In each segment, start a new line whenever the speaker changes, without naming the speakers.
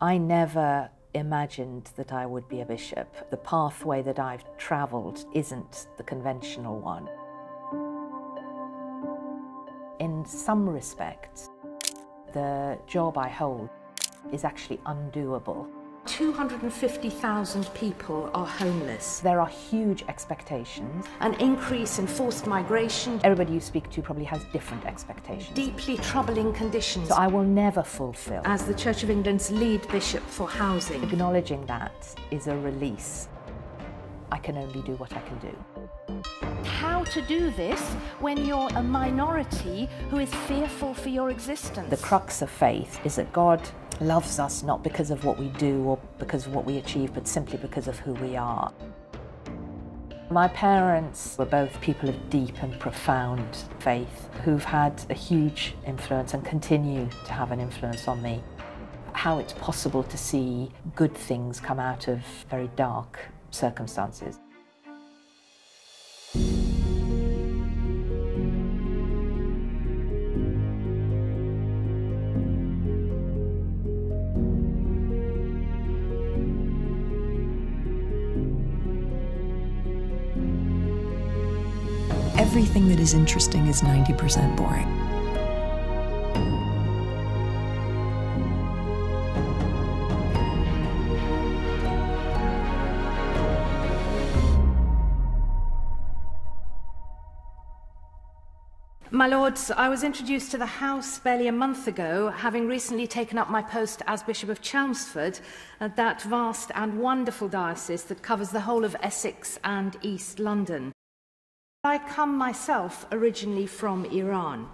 I never imagined that I would be a bishop. The pathway that I've travelled isn't the conventional one. In some respects, the job I hold is actually undoable.
250,000 people are homeless.
There are huge expectations.
An increase in forced migration.
Everybody you speak to probably has different expectations.
Deeply troubling conditions.
So I will never fulfill.
As the Church of England's lead bishop for housing.
Acknowledging that is a release. I can only do what I can do.
How to do this when you're a minority who is fearful for your existence?
The crux of faith is that God loves us not because of what we do or because of what we achieve, but simply because of who we are. My parents were both people of deep and profound faith who've had a huge influence and continue to have an influence on me. How it's possible to see good things come out of very dark circumstances.
Everything that is interesting is 90% boring.
My lords, I was introduced to the House barely a month ago, having recently taken up my post as Bishop of Chelmsford, that vast and wonderful diocese that covers the whole of Essex and East London. I come myself originally from Iran.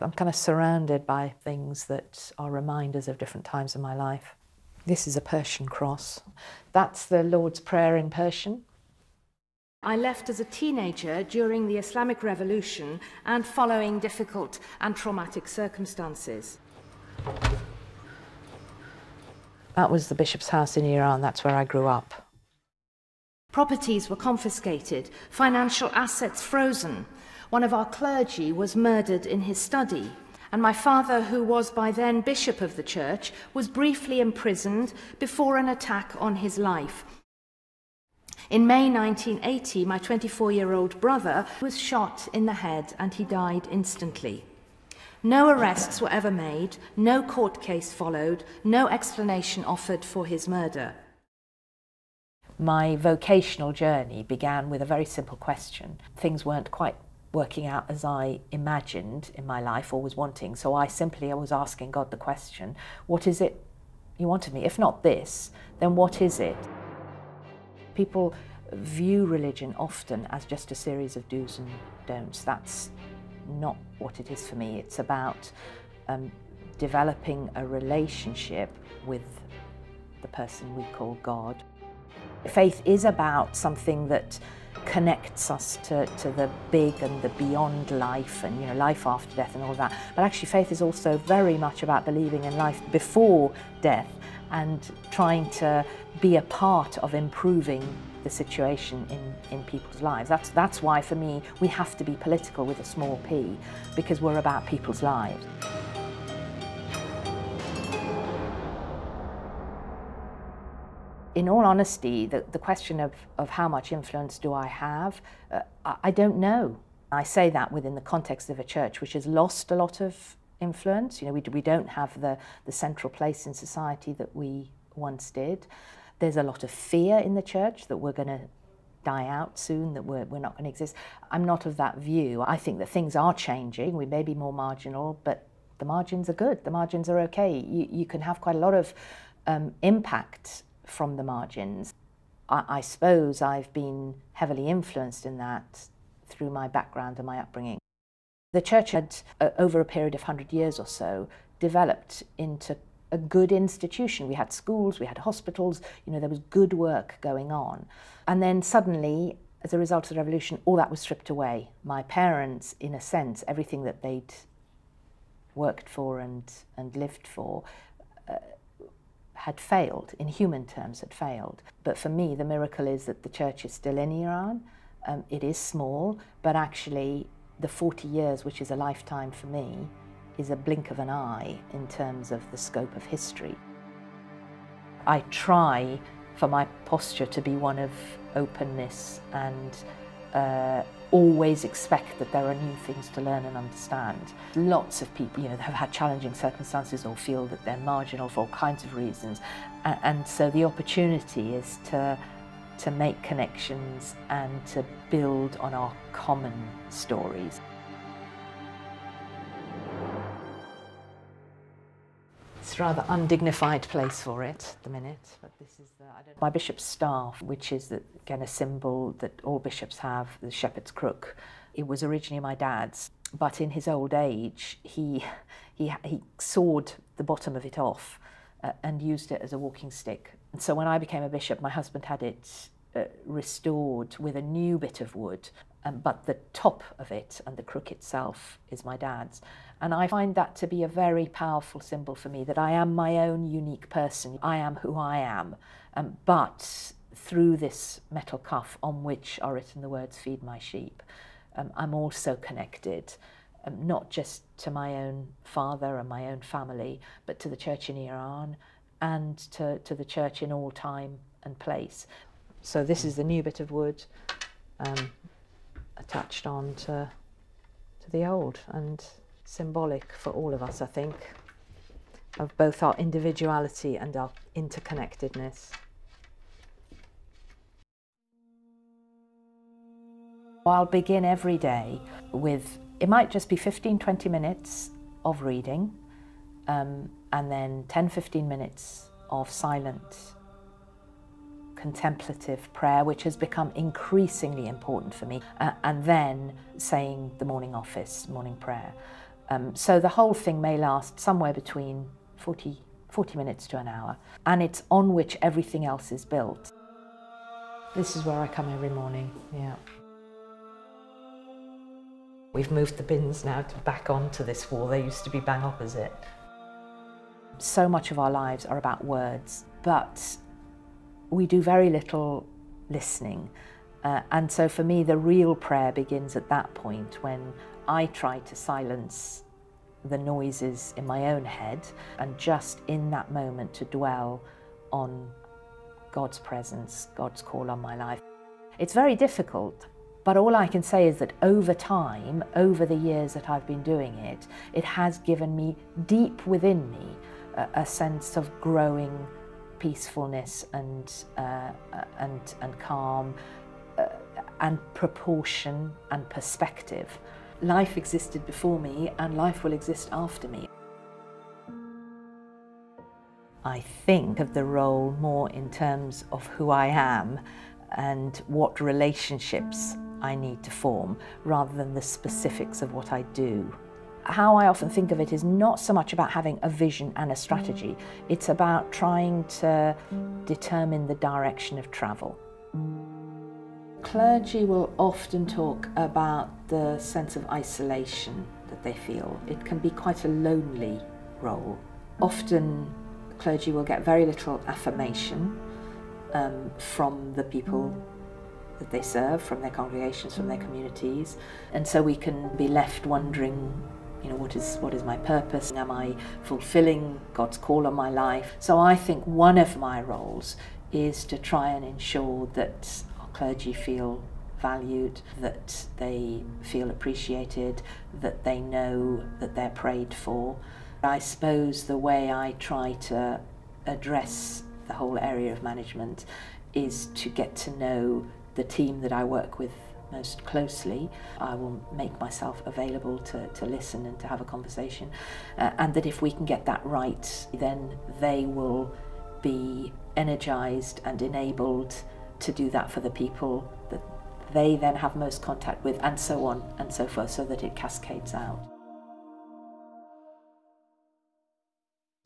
I'm kind of surrounded by things that are reminders of different times in my life. This is a Persian cross. That's the Lord's Prayer in Persian.
I left as a teenager during the Islamic Revolution and following difficult and traumatic circumstances.
That was the bishop's house in Iran. That's where I grew up.
Properties were confiscated, financial assets frozen. One of our clergy was murdered in his study, and my father, who was by then bishop of the church, was briefly imprisoned before an attack on his life. In May 1980, my 24 year old brother was shot in the head and he died instantly. No arrests were ever made, no court case followed, no explanation offered for his murder.
My vocational journey began with a very simple question. Things weren't quite working out as I imagined in my life or was wanting, so I simply I was asking God the question, what is it you wanted me? If not this, then what is it? People view religion often as just a series of do's and don'ts. That's not what it is for me. It's about um, developing a relationship with the person we call God. Faith is about something that connects us to, to the big and the beyond life and you know life after death and all of that but actually faith is also very much about believing in life before death and trying to be a part of improving the situation in, in people's lives. That's, that's why for me we have to be political with a small p because we're about people's lives. In all honesty, the, the question of, of how much influence do I have, uh, I, I don't know. I say that within the context of a church which has lost a lot of influence. You know, we, we don't have the, the central place in society that we once did. There's a lot of fear in the church that we're going to die out soon, that we're, we're not going to exist. I'm not of that view. I think that things are changing. We may be more marginal, but the margins are good. The margins are okay. You, you can have quite a lot of um, impact from the margins. I, I suppose I've been heavily influenced in that through my background and my upbringing. The church had, uh, over a period of 100 years or so, developed into a good institution. We had schools, we had hospitals, you know, there was good work going on. And then suddenly, as a result of the revolution, all that was stripped away. My parents, in a sense, everything that they'd worked for and, and lived for, uh, had failed, in human terms had failed. But for me, the miracle is that the church is still in Iran. Um, it is small, but actually the 40 years, which is a lifetime for me, is a blink of an eye in terms of the scope of history. I try for my posture to be one of openness and uh, always expect that there are new things to learn and understand. Lots of people, you know, have had challenging circumstances or feel that they're marginal for all kinds of reasons. And, so the opportunity is to, to make connections and to build on our common stories. Rather undignified place for it at the minute, but this is the, my bishop's staff, which is the, again a symbol that all bishops have, the shepherd's crook. It was originally my dad's, but in his old age, he, he, he sawed the bottom of it off uh, and used it as a walking stick. And so when I became a bishop, my husband had it uh, restored with a new bit of wood, um, but the top of it and the crook itself is my dad's. And I find that to be a very powerful symbol for me that I am my own unique person. I am who I am. Um, but through this metal cuff on which are written the words, feed my sheep, um, I'm also connected, um, not just to my own father and my own family, but to the church in Iran and to, to the church in all time and place. So this is the new bit of wood um, attached on to, to the old. And symbolic for all of us, I think, of both our individuality and our interconnectedness. I'll begin every day with, it might just be 15, 20 minutes of reading, um, and then 10, 15 minutes of silent, contemplative prayer, which has become increasingly important for me, uh, and then saying the morning office, morning prayer. Um, so the whole thing may last somewhere between 40, 40 minutes to an hour, and it's on which everything else is built. This is where I come every morning, yeah. We've moved the bins now to back onto this wall. They used to be bang opposite. So much of our lives are about words, but we do very little listening. Uh, and so for me, the real prayer begins at that point when I try to silence the noises in my own head and just in that moment to dwell on God's presence, God's call on my life. It's very difficult, but all I can say is that over time, over the years that I've been doing it, it has given me deep within me a, a sense of growing peacefulness and, uh, and, and calm uh, and proportion and perspective life existed before me and life will exist after me. I think of the role more in terms of who I am and what relationships I need to form rather than the specifics of what I do. How I often think of it is not so much about having a vision and a strategy, it's about trying to determine the direction of travel. Clergy will often talk about the sense of isolation that they feel. It can be quite a lonely role. Often clergy will get very little affirmation um, from the people that they serve, from their congregations, from their communities. And so we can be left wondering, you know, what is, what is my purpose? Am I fulfilling God's call on my life? So I think one of my roles is to try and ensure that clergy feel valued, that they feel appreciated, that they know that they're prayed for. I suppose the way I try to address the whole area of management is to get to know the team that I work with most closely. I will make myself available to, to listen and to have a conversation. Uh, and that if we can get that right, then they will be energized and enabled to do that for the people that they then have most contact with, and so on and so forth, so that it cascades out.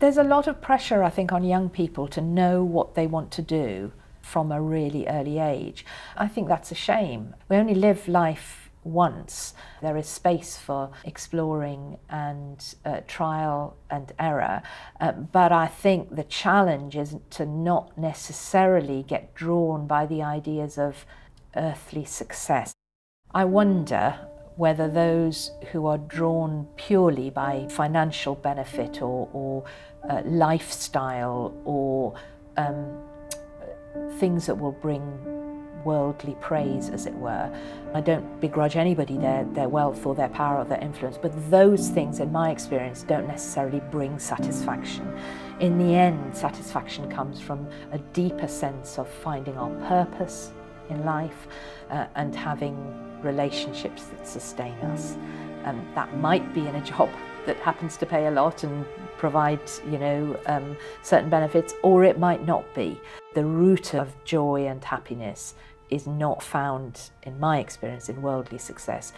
There's a lot of pressure, I think, on young people to know what they want to do from a really early age. I think that's a shame. We only live life once. There is space for exploring and uh, trial and error, uh, but I think the challenge is to not necessarily get drawn by the ideas of earthly success. I wonder whether those who are drawn purely by financial benefit or, or uh, lifestyle or um, things that will bring worldly praise, as it were. I don't begrudge anybody their, their wealth or their power or their influence, but those things, in my experience, don't necessarily bring satisfaction. In the end, satisfaction comes from a deeper sense of finding our purpose in life uh, and having relationships that sustain us. Um, that might be in a job that happens to pay a lot and provide, you know, um, certain benefits, or it might not be. The root of joy and happiness is not found, in my experience, in worldly success,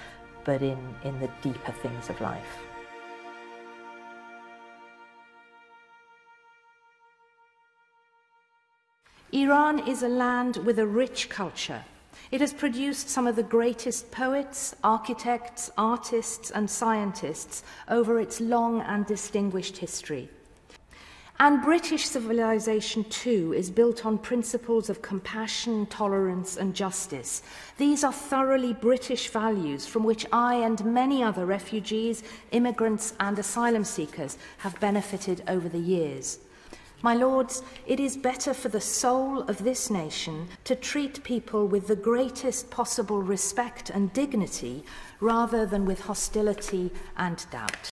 but in, in the deeper things of life.
Iran is a land with a rich culture. It has produced some of the greatest poets, architects, artists, and scientists over its long and distinguished history. And British civilization too is built on principles of compassion, tolerance and justice. These are thoroughly British values from which I and many other refugees, immigrants and asylum seekers have benefited over the years. My lords, it is better for the soul of this nation to treat people with the greatest possible respect and dignity rather than with hostility and doubt.